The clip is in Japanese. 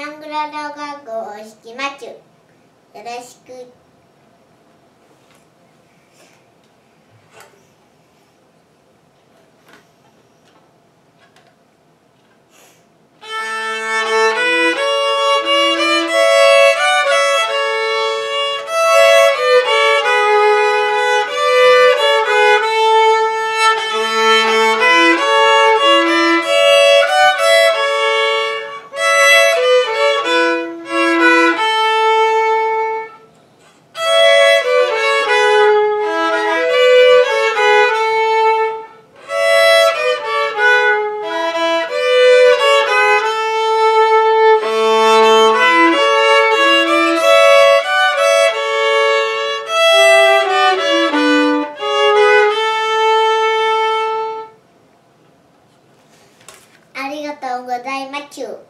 サングラ道学校式マチュよろしくありがとうございまちゅ。